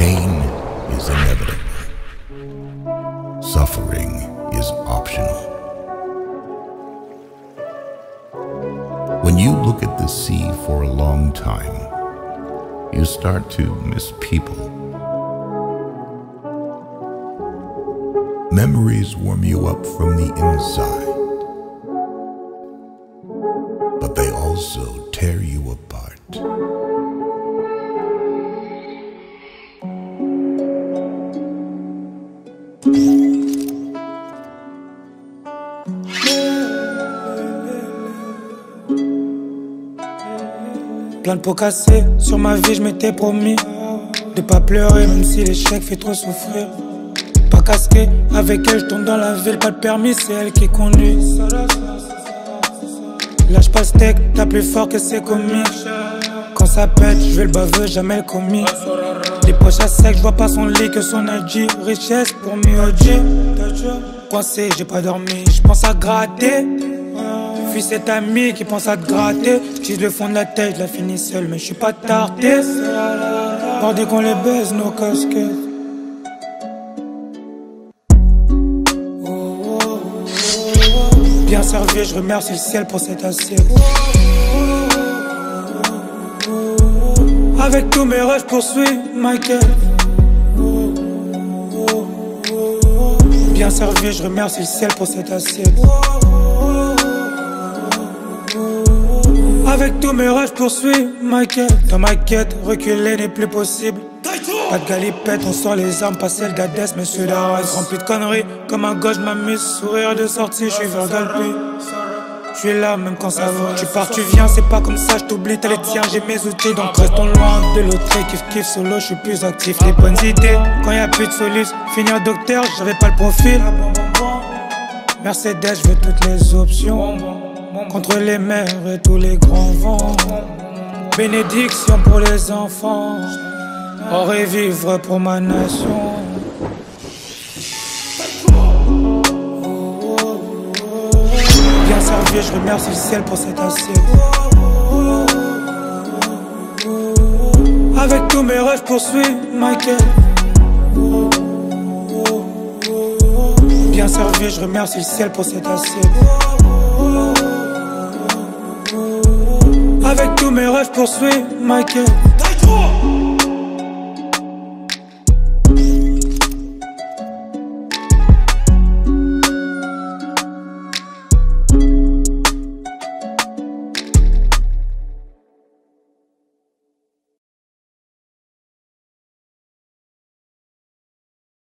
Pain is inevitable. Suffering is optional. When you look at the sea for a long time, you start to miss people. Memories warm you up from the inside but they also tear you apart. Plein de pots cassés, sur ma vie je m'étais promis De pas pleurer même si l'échec fait trop souffrir. Pas casqué, avec elle je dans la ville, pas de permis, c'est elle qui conduit. Lâche pas steak, t'as plus fort que c'est commis. Quand ça pète, je vais le baveux, jamais le commis. Les poches à sec, je vois pas son lit que son adji Richesse pour mieux Coincé, j'ai pas dormi, je pense à gratter Fuis cet ami qui pense à te gratter. J'utilise le fond de la tête, je la finis seule, mais je suis pas tardé. Bordé qu'on les baise, nos casquettes. Bien servi, je remercie le ciel pour cette assiette. Avec tous mes rêves, je poursuis ma. Bien servi, je remercie le ciel pour cette assiette. Avec tous mes rêves, poursuis ma quête. Dans ma quête, reculer n'est plus possible. Pas de galipette, on sort les armes, pas celle d'Adès, monsieur d'Arras. Rempli de conneries, comme un gauche, m'amuse. Sourire de sortie, je suis Vergalpi. Je suis là même quand ça va. Tu pars, tu viens, c'est pas comme ça, je t'oublie, t'as les tiens, j'ai mes outils. Donc restons loin de l'autre, kiff kiff solo, je suis plus actif. Les bonnes idées, quand y a plus de solution. Finir docteur, j'avais pas le profil. Mercedes, je veux toutes les options. Contre les mers et tous les grands vents. Bénédiction pour les enfants. Or et vivre pour ma nation. Bien servi, je remercie le ciel pour cette assiette. Avec tous mes rêves, je poursuis ma quête. Bien servi, je remercie le ciel pour cette assiette. Mes rêves, poursuis ma quête.